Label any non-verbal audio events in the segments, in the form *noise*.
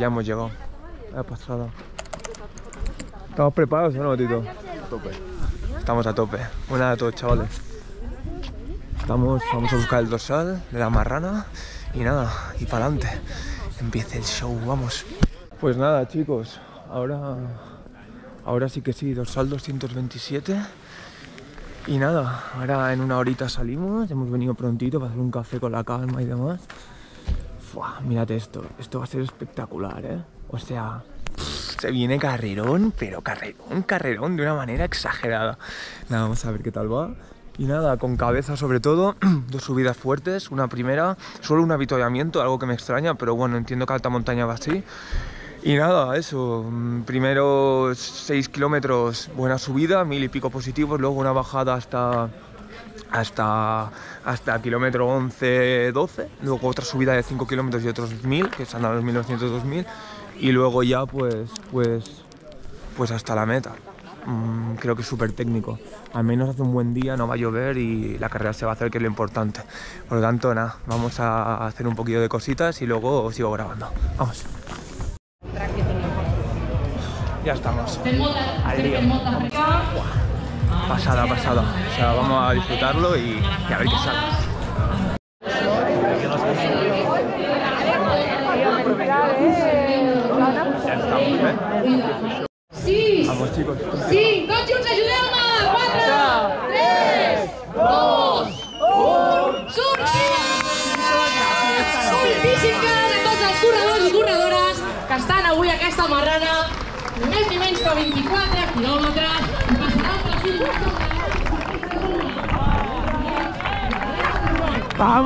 ya hemos llegado. La pasada. ¿Estamos preparados o no, Tito? Tope. Estamos a tope. Buena a todos, chavales. Estamos, vamos a buscar el dorsal de la marrana y nada, y para adelante. Empieza el show, vamos. Pues nada, chicos, ahora, ahora sí que sí, dorsal 227. Y nada, ahora en una horita salimos, hemos venido prontito para hacer un café con la calma y demás. Fua, mírate esto, esto va a ser espectacular, ¿eh? O sea, se viene carrerón, pero carrerón, carrerón de una manera exagerada. Nada, vamos a ver qué tal va. Y nada, con cabeza sobre todo, *clears throat* dos subidas fuertes. Una primera, solo un avituallamiento, algo que me extraña, pero bueno, entiendo que alta montaña va así. Y nada, eso, mm, primero 6 kilómetros, buena subida, mil y pico positivos, luego una bajada hasta hasta, hasta kilómetro 11, 12, luego otra subida de 5 kilómetros y otros 1000, que están a los 1900, 2000, y luego ya pues, pues, pues hasta la meta. Mm, creo que es súper técnico. Al menos hace un buen día, no va a llover y la carrera se va a hacer, que es lo importante. Por lo tanto, nada, vamos a hacer un poquito de cositas y luego os sigo grabando. Vamos. Ya estamos. Al lío. Pasada, pasada. O sea, vamos a disfrutarlo y, y a ver qué sale. Estamos, ¿eh? Sí, Vamos, chicos. sí, a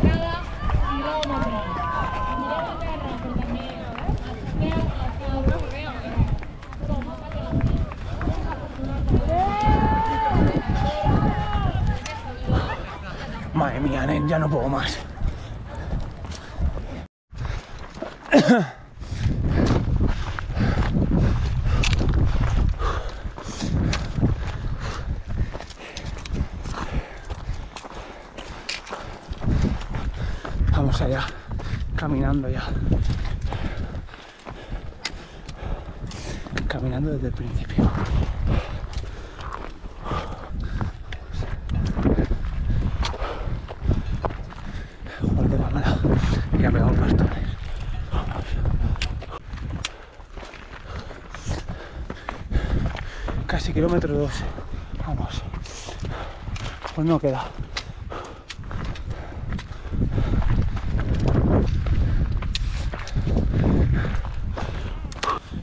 cada Madre mía, ya no puedo más. *coughs* Vamos allá, caminando ya. Caminando desde el principio. Joder, de cámara. Ya me hago bastones. Vamos. Casi kilómetro dos. Vamos. Pues no queda.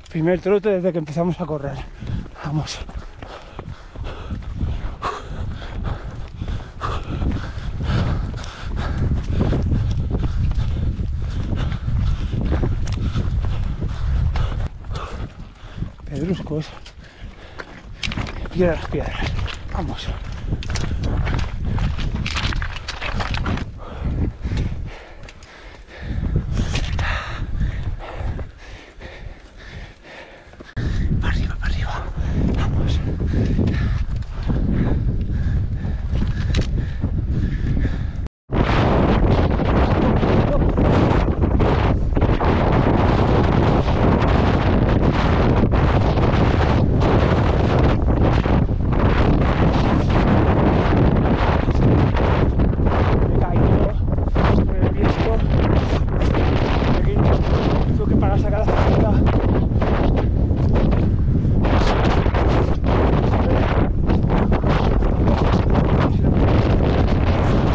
Primer trote desde que empezamos a correr. Vamos. pedruscos, piedras, piedras. Vamos. Para arriba, para arriba. Vamos. Me he caído por el viento. Pequeño truque para sacar la cerveza.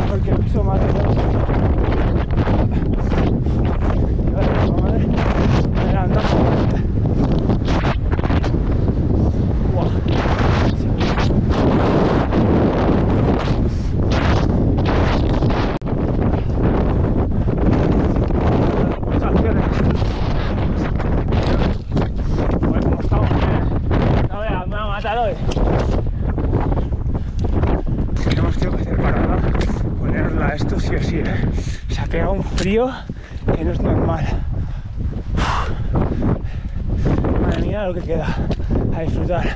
Porque el piso madre madre me levanta Pulsaciones. Joder, ¿cómo estamos? No veas, me va a matar hoy. Tenemos tío, que hacer parada, ponerla a esto sí o sí, ¿eh? Se ha pegado un frío que no es normal. Madre mía lo que queda. a disfrutar.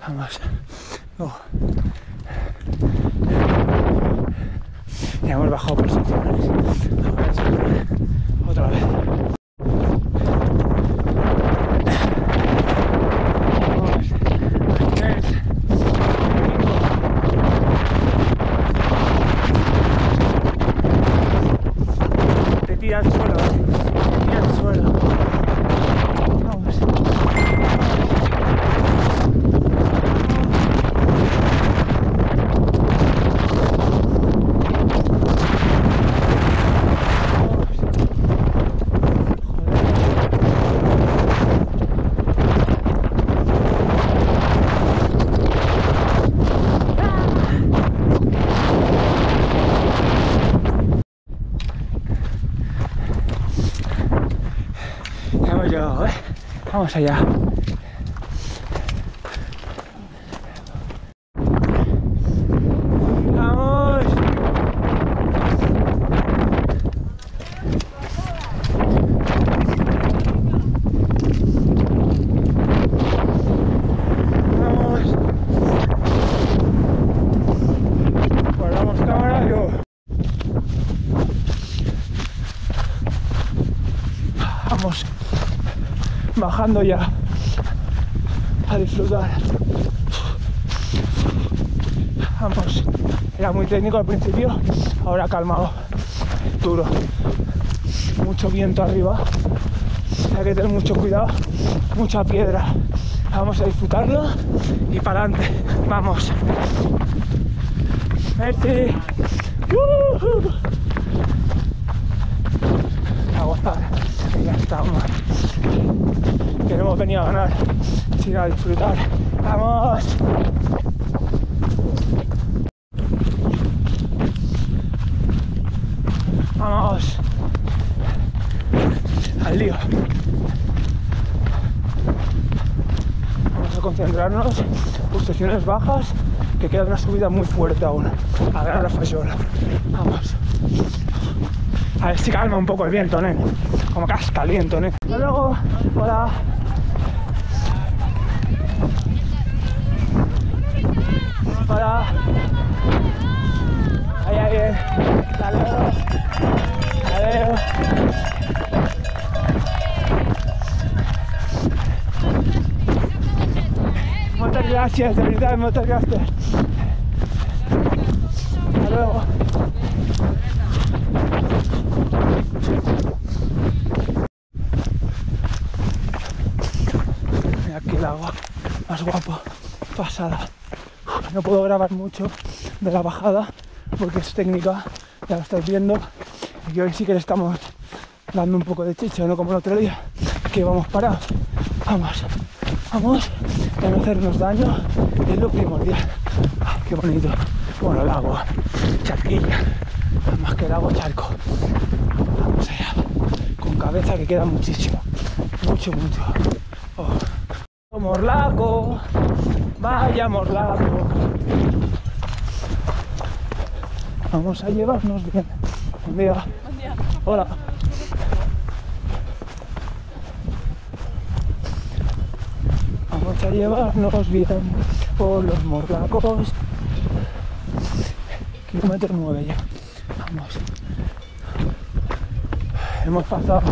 Vamos. Oh. Ya hemos bajado por secciones. Otra vez. Vamos. Tres. Te tira al suelo, ¿eh? te tira al suelo. Vamos. Ya hemos llegado, ¿eh? Vamos allá. ¡Vamos! ¡Vamos! Guardamos cámara, yo. Vamos bajando ya a disfrutar. Vamos, era muy técnico al principio, ahora calmado, duro, mucho viento arriba, hay que tener mucho cuidado, mucha piedra. Vamos a disfrutarlo y para adelante, vamos. Merci. Que ya estamos que no hemos venido a ganar, sino a disfrutar. ¡Vamos! ¡Vamos! Al lío. Vamos a concentrarnos, posiciones bajas, que queda una subida muy fuerte aún. A Gran Rafayola. Vamos. A ver si calma un poco el viento, ¿eh? Como casca ¿eh? Hasta luego. Hola. Hola. Ahí, ahí. Hasta luego. Adiós. Muchas gracias, de verdad, muchas gracias. Hasta luego. Mira aquí el agua, más guapo, No puedo grabar mucho de la bajada porque es técnica, ya lo estáis viendo. Y hoy sí que le estamos dando un poco de chicha, no como el otro día, que íbamos parados. Vamos, vamos, a no hacernos daño, es lo primordial. Ay, qué bonito. Bueno, el agua, charquilla, más que el agua, charco. Vamos allá, con cabeza que queda muchísimo, mucho, mucho. Oh. Morlaco, vaya morlaco. Vamos a llevarnos bien. Buen día. Hola. Vamos a llevarnos bien por los morlacos. Kilómetro 9 ya. Vamos. Hemos pasado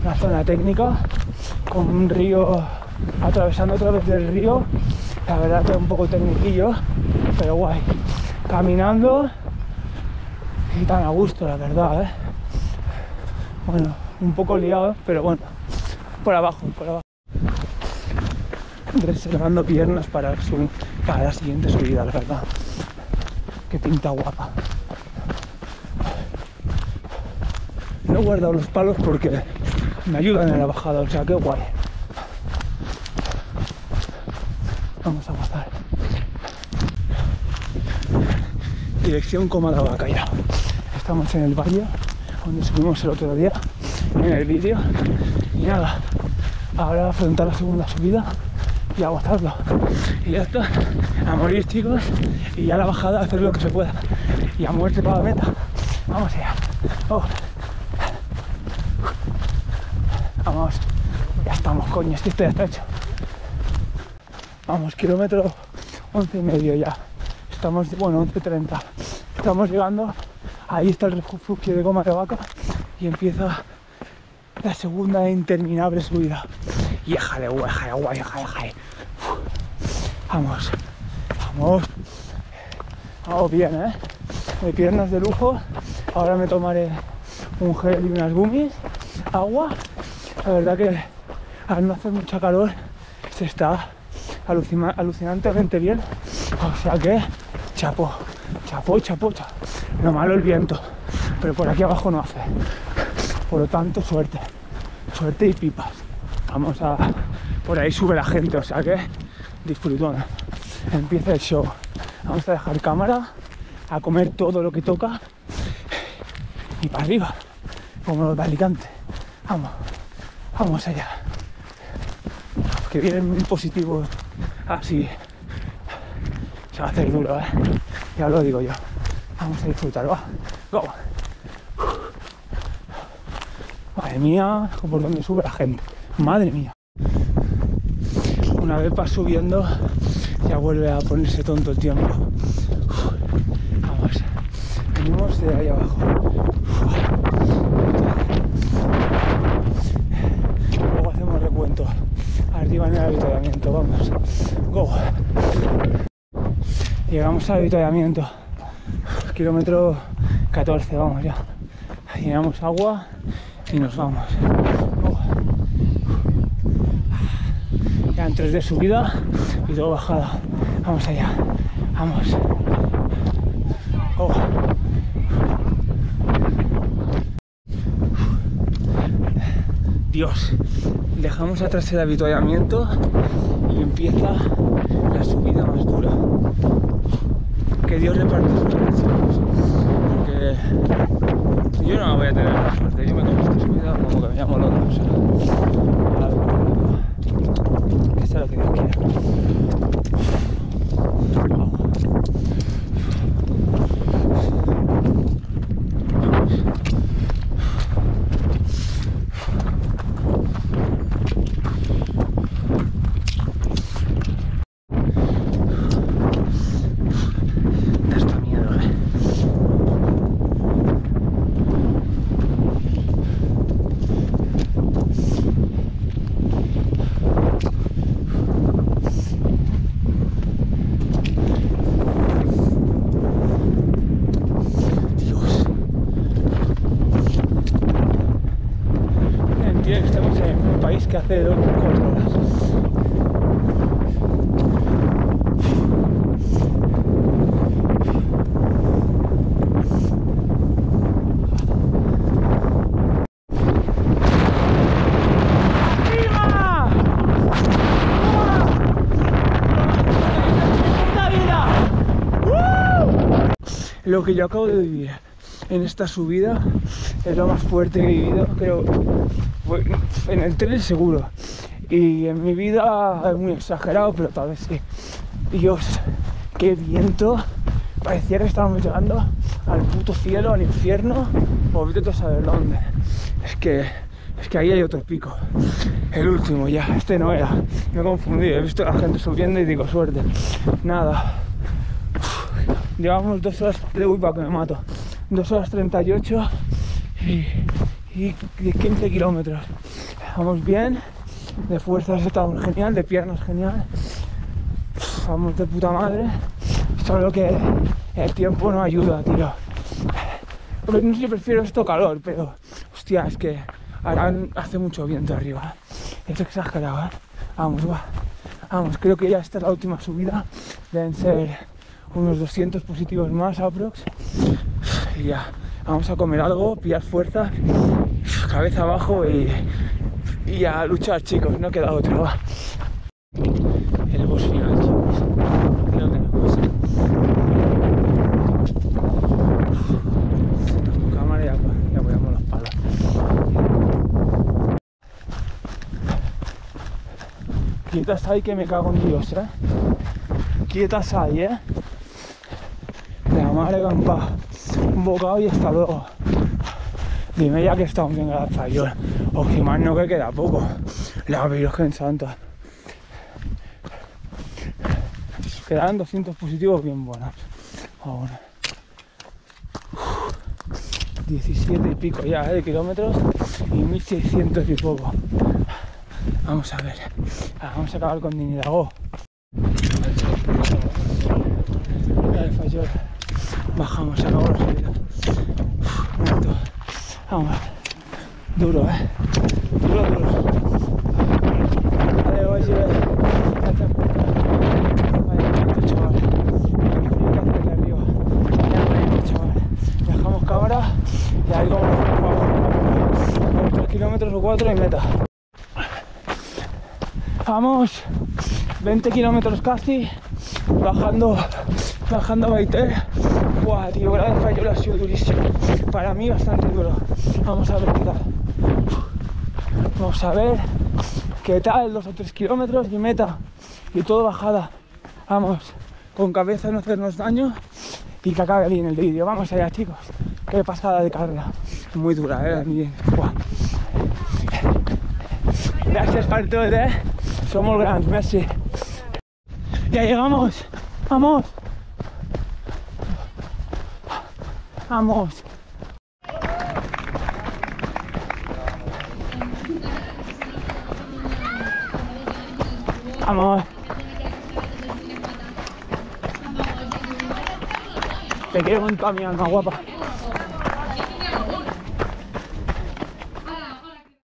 una zona técnica con un río atravesando a través del río. La verdad que es un poco tecniquillo, pero guay. Caminando y tan a gusto, la verdad, ¿eh? Bueno, un poco liado, pero bueno, por abajo, por abajo. Reservando piernas para, su- para la siguiente subida, la verdad. Qué pinta guapa. No he guardado los palos porque me ayudan en la bajada, o sea, qué guay. Vamos a pasar. Dirección Cómoda Vacaira. Estamos en el valle donde subimos el otro día en el vídeo. Y nada, ahora afrontar la segunda subida y aguantarlo. Y ya está, a morir chicos, y ya la bajada hacer lo que se pueda. Y a muerte para la meta. Vamos allá. Vamos, ya está. Vamos, coño, es que esto ya está hecho. Vamos, kilómetro 11 y medio ya. Estamos, bueno, 11.30. Estamos llegando. Ahí está el refugio de goma de vaca y empieza la segunda e interminable subida. Y éjale, éjale, guay, éjale, éjale. Vamos, vamos. Vamos bien, ¿eh? De piernas de lujo. Ahora me tomaré un gel y unas gummies, agua. La verdad que al no hacer mucha calor se está alucina- alucinantemente bien. O sea que, chapo, chapo, chapo, chapo. Lo malo el viento, pero por aquí abajo no hace. Por lo tanto, suerte. Suerte y pipas. Vamos a. Por ahí sube la gente, o sea que disfrutón. Empieza el show. Vamos a dejar cámara, a comer todo lo que toca y para arriba, como los de Alicante. Vamos, vamos allá. Que vienen muy positivos así. Va a hacer duro, ¿eh? Ya lo digo yo. Vamos a disfrutar, va. Go. Madre mía, por donde sube la gente. Madre mía. Una vez va subiendo, ya vuelve a ponerse tonto el tiempo. Vamos. Venimos de ahí abajo. Luego hacemos recuento. Arriba en el avituallamiento, vamos. Go. Llegamos al avituallamiento. Kilómetro 14, vamos ya. Llenamos agua y nos vamos. Go. Quedan tres de subida y dos bajada. Vamos allá. Vamos. Oh. Dios. Dejamos atrás el avituallamiento y empieza la subida más dura. Que Dios reparte sus bendiciones. Porque yo no voy a tener la suerte. Yo me como esta subida como que me llamo loco. O sea, a ver, que sea lo que Dios quiera. Da hasta miedo, eh. Dios. Entiendo que estamos en un país que hace dos cuatro horas. ¡Viva! Lo que yo acabo de vivir en esta subida es lo más fuerte que he vivido, creo, en el tren seguro. Y en mi vida es muy exagerado, pero tal vez sí. Dios, qué viento. Parecía que estábamos llegando al puto cielo, al infierno, o vete tú a saber dónde. Es que, es que ahí hay otro pico. El último ya, este no era. Me he confundido, he visto a la gente subiendo y digo, suerte. Nada. Llevamos dos horas de uy, para que me mato. Dos horas 38 y, y 15 kilómetros. Vamos bien, de fuerzas estamos genial, de piernas genial. Vamos de puta madre. Solo que el tiempo no ayuda, tío. No sé prefiero esto calor, pero hostia, es que hace mucho viento arriba. Es exagerado, ¿eh? Vamos, va. Vamos, creo que ya esta es la última subida. Deben ser unos 200 positivos más aprox. Y ya, vamos a comer algo, pillar fuerzas, cabeza abajo y, y a luchar, chicos. No queda otra, va. El boss final, chicos. Aquí lo tenemos. Cámara ya, ya apoyamos los palos. Quietas ahí que me cago en Dios, eh. Quietas ahí, eh. La madre campa. Un bocado y hasta luego. Dime ya que estamos en el Alfayol. Ojimán no que queda poco. La Virgen Santa. Quedarán 200 positivos bien buenos. Aún. 17 y pico ya ¿eh? de kilómetros y 1600 y poco. Vamos a ver. Vamos a acabar con Fayol. Bajamos, se acabó la subida. Uf, muerto. Vamos. Duro, eh. Duro, duro. Vale, voy a ir. Gracias por Vaya momento, chaval. Qué frío que hace aquí arriba. Vaya momento, chaval. Dejamos cámara y ahí vamos a unos 3 kilómetros o 4 y meta. Vamos, 20 kilómetros casi, bajando, bajando a Baité. Buah, tío, la de ha sido durísimo. Para mí bastante duro. Vamos a ver qué tal. Vamos a ver qué tal, dos o tres kilómetros y meta. Y todo bajada. Vamos, con cabeza no hacernos daño y que acabe bien el vídeo. Vamos allá, chicos. Qué pasada de carrera. Muy dura, eh. Bien. Gracias per tot, eh? Som molt grans, merci. Ya llegamos. Vamos. Vamos. Vamos. Te quiero mi alma, guapa.